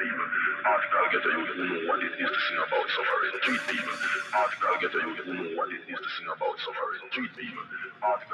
people. Article get a youth who know what it is to sing about suffering. Treat people. Article get a youth who know what it is to sing about suffering. Treat people. Article